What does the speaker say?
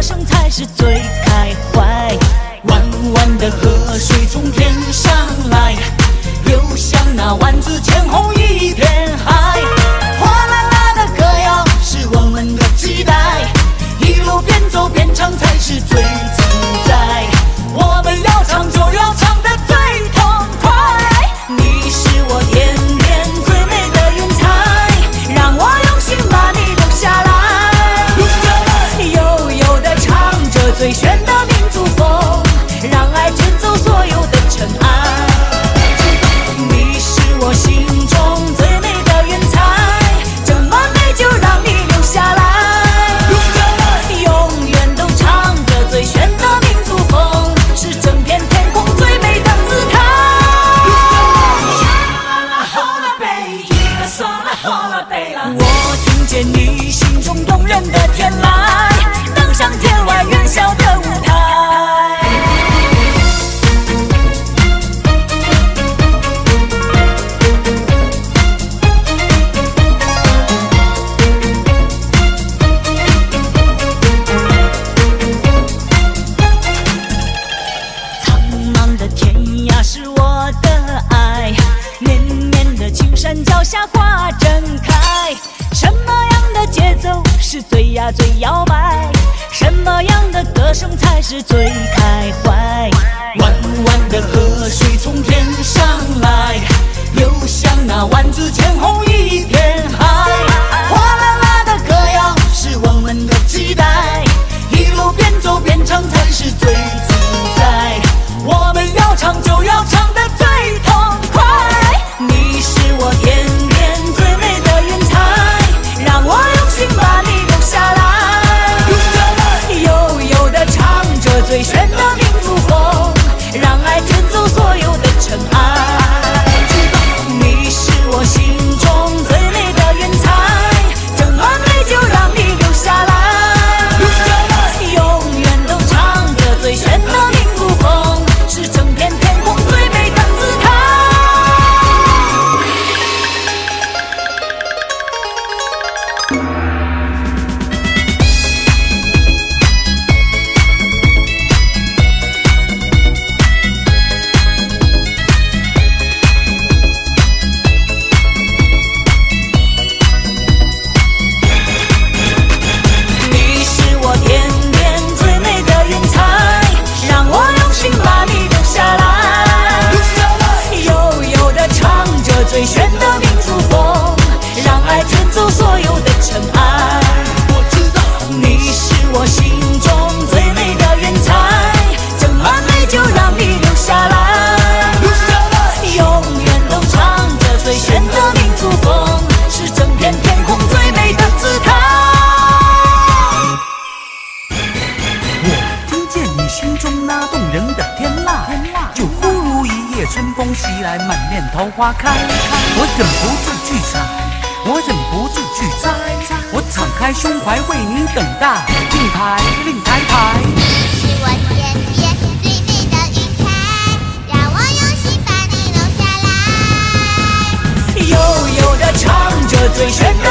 声才是最开怀。弯弯的河水从天上来，流向那万紫千红一片我听见你心中动人的天籁，登上天外云霄的舞台。苍茫的天涯是我的爱，绵绵的青山脚下花正开。是最呀最摇摆？什么样的歌声才是最开怀？弯弯的河水从天上来，流向那万紫千红一片海。哗啦啦的歌谣是我们的期待，一路边走边唱才是最自在。我们要唱就要唱春风袭来，满面桃花开。我忍不住去采，我忍不住去摘，我敞开胸怀为你等待。令牌，令牌牌。是我天边最美的云彩，让我用心把你留下来。悠悠地唱着最炫的